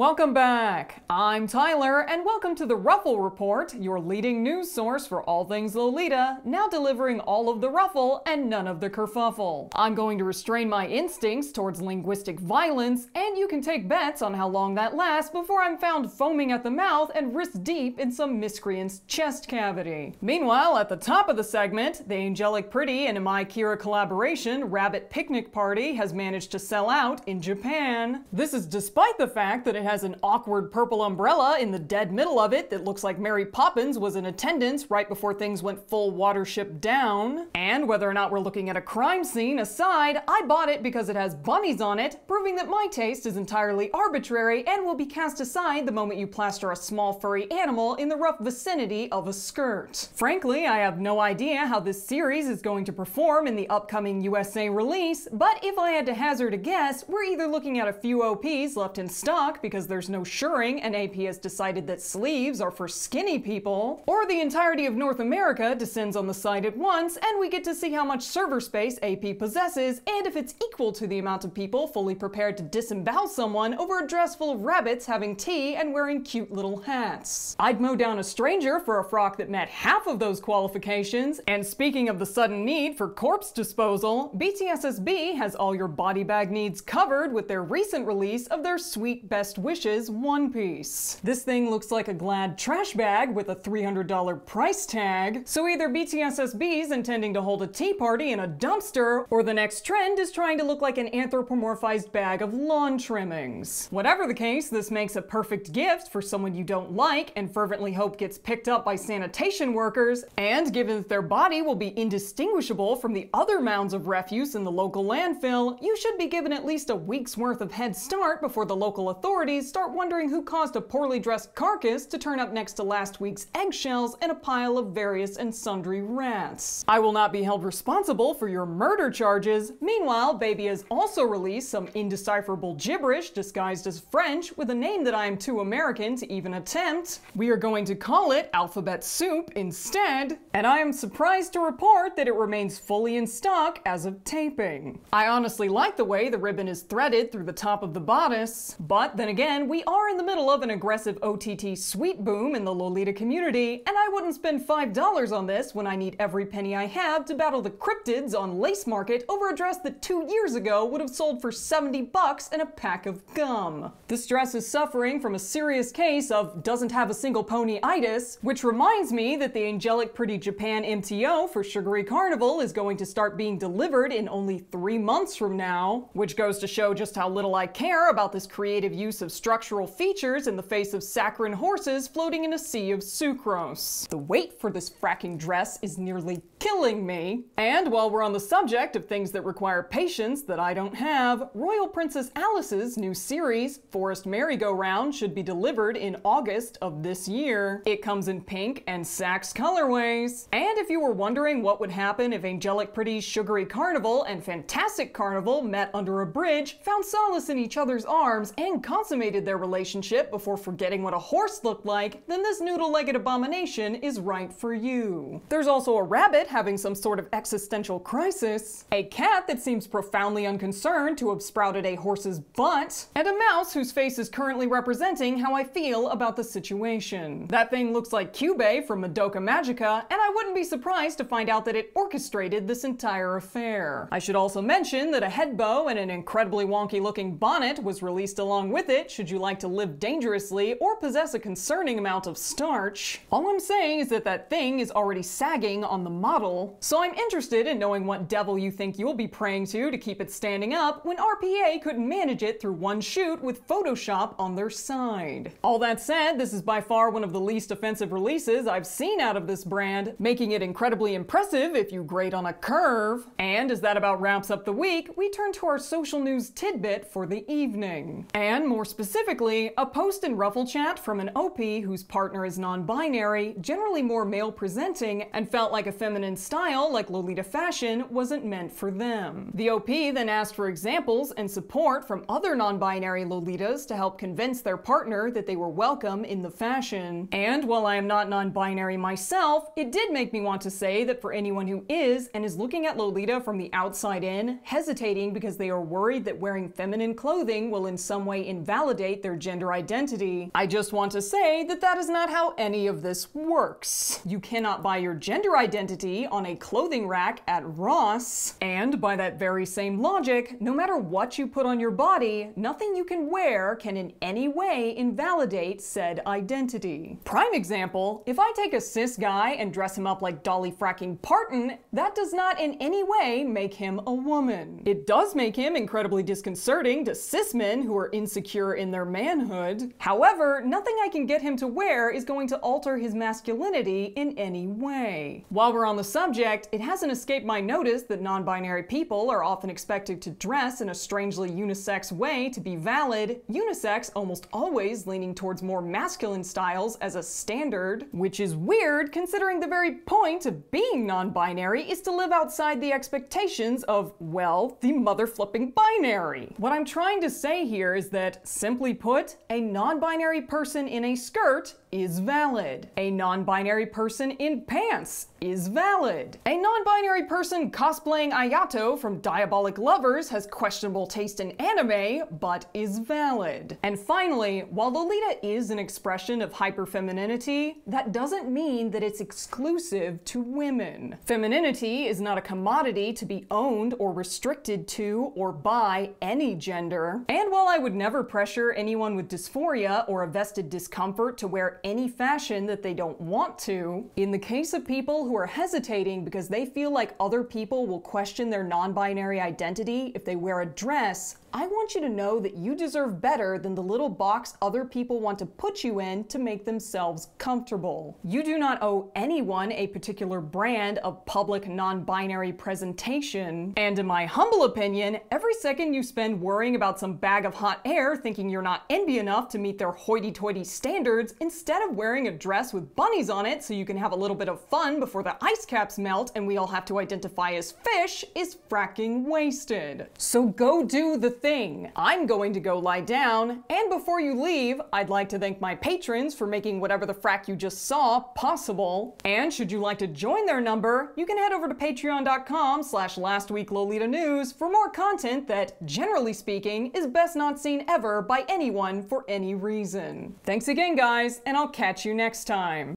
Welcome back. I'm Tyler, and welcome to the Ruffle Report, your leading news source for all things Lolita, now delivering all of the ruffle and none of the kerfuffle. I'm going to restrain my instincts towards linguistic violence, and you can take bets on how long that lasts before I'm found foaming at the mouth and wrist deep in some miscreant's chest cavity. Meanwhile, at the top of the segment, the Angelic Pretty and Imai Kira collaboration, Rabbit Picnic Party, has managed to sell out in Japan. This is despite the fact that it has an awkward purple umbrella in the dead middle of it that looks like Mary Poppins was in attendance right before things went full watership down. And whether or not we're looking at a crime scene aside, I bought it because it has bunnies on it, proving that my taste is entirely arbitrary and will be cast aside the moment you plaster a small furry animal in the rough vicinity of a skirt. Frankly, I have no idea how this series is going to perform in the upcoming USA release, but if I had to hazard a guess, we're either looking at a few OPs left in stock because there's no shirring and AP has decided that sleeves are for skinny people, or the entirety of North America descends on the site at once and we get to see how much server space AP possesses and if it's equal to the amount of people fully prepared to disembowel someone over a dress full of rabbits having tea and wearing cute little hats. I'd mow down a stranger for a frock that met half of those qualifications, and speaking of the sudden need for corpse disposal, BTSSB has all your body bag needs covered with their recent release of their sweet best wishes One Piece. This thing looks like a glad trash bag with a $300 price tag, so either BTSSB's intending to hold a tea party in a dumpster, or the next trend is trying to look like an anthropomorphized bag of lawn trimmings. Whatever the case, this makes a perfect gift for someone you don't like and fervently hope gets picked up by sanitation workers, and given that their body will be indistinguishable from the other mounds of refuse in the local landfill, you should be given at least a week's worth of head start before the local authorities start wondering who caused a poorly dressed carcass to turn up next to last week's eggshells and a pile of various and sundry rats. I will not be held responsible for your murder charges. Meanwhile, Baby has also released some indecipherable gibberish disguised as French with a name that I am too American to even attempt. We are going to call it Alphabet Soup instead, and I am surprised to report that it remains fully in stock as of taping. I honestly like the way the ribbon is threaded through the top of the bodice, but then again, we are in the middle of an aggressive OTT sweet boom in the Lolita community, and I wouldn't spend $5 on this when I need every penny I have to battle the cryptids on Lace Market over a dress that two years ago would have sold for 70 bucks and a pack of gum. This dress is suffering from a serious case of doesn't have a single pony-itis, which reminds me that the Angelic Pretty Japan MTO for Sugary Carnival is going to start being delivered in only three months from now, which goes to show just how little I care about this creative use of structural features in the face of saccharine horses floating in a sea of sucrose. The wait for this fracking dress is nearly killing me. And while we're on the subject of things that require patience that I don't have, Royal Princess Alice's new series, Forest Merry-Go-Round, should be delivered in August of this year. It comes in pink and sax colorways. And if you were wondering what would happen if Angelic Pretty's Sugary Carnival and Fantastic Carnival met under a bridge, found solace in each other's arms, and consummated their relationship before forgetting what a horse looked like, then this noodle-legged abomination is right for you. There's also a rabbit having some sort of existential crisis, a cat that seems profoundly unconcerned to have sprouted a horse's butt, and a mouse whose face is currently representing how I feel about the situation. That thing looks like Kyubey from Madoka Magica, and I wouldn't be surprised to find out that it orchestrated this entire affair. I should also mention that a head bow and an incredibly wonky looking bonnet was released along with it should you like to live dangerously or possess a concerning amount of starch. All I'm saying is that that thing is already sagging on the model, so I'm interested in knowing what devil you think you'll be praying to to keep it standing up when RPA couldn't manage it through one shoot with Photoshop on their side. All that said, this is by far one of the least offensive releases I've seen out of this brand, making it incredibly impressive if you grade on a curve. And as that about wraps up the week, we turn to our social news tidbit for the evening. And more specifically, a post post in Ruffle Chat from an OP whose partner is non-binary, generally more male-presenting, and felt like a feminine style like Lolita fashion wasn't meant for them. The OP then asked for examples and support from other non-binary Lolitas to help convince their partner that they were welcome in the fashion. And while I am not non-binary myself, it did make me want to say that for anyone who is and is looking at Lolita from the outside in, hesitating because they are worried that wearing feminine clothing will in some way invalidate their gender identity, I just want to say that that is not how any of this works. You cannot buy your gender identity on a clothing rack at Ross, and by that very same logic, no matter what you put on your body, nothing you can wear can in any way invalidate said identity. Prime example, if I take a cis guy and dress him up like Dolly fracking Parton, that does not in any way make him a woman. It does make him incredibly disconcerting to cis men who are insecure in their manhood. However, nothing I can get him to wear is going to alter his masculinity in any way. While we're on the subject, it hasn't escaped my notice that non-binary people are often expected to dress in a strangely unisex way to be valid, unisex almost always leaning towards more masculine styles as a standard, which is weird considering the very point of being non-binary is to live outside the expectations of, well, the mother flipping binary. What I'm trying to say here is that, simply put, a non-binary person in a skirt is valid. A non-binary person in pants is valid. A non-binary person cosplaying Ayato from Diabolik Lovers has questionable taste in anime, but is valid. And finally, while Lolita is an expression of hyperfemininity, that doesn't mean that it's exclusive to women. Femininity is not a commodity to be owned or restricted to or by any gender. And while I would never pressure anyone with dysphoria or a vested discomfort to wear any fashion that they don't want to, in the case of people who are hesitating because they feel like other people will question their non-binary identity if they wear a dress, I want you to know that you deserve better than the little box other people want to put you in to make themselves comfortable. You do not owe anyone a particular brand of public non-binary presentation. And in my humble opinion, every second you spend worrying about some bag of hot air thinking you're not enby enough to meet their hoity-toity standards instead of wearing a dress with bunnies on it so you can have a little bit of fun before the ice caps melt and we all have to identify as fish is fracking wasted. So go do the thing. I'm going to go lie down, and before you leave, I'd like to thank my patrons for making whatever the frack you just saw possible. And should you like to join their number, you can head over to patreon.com slash lastweeklolitanews for more content that, generally speaking, is best not seen ever by anyone for any reason. Thanks again, guys, and I'll catch you next time.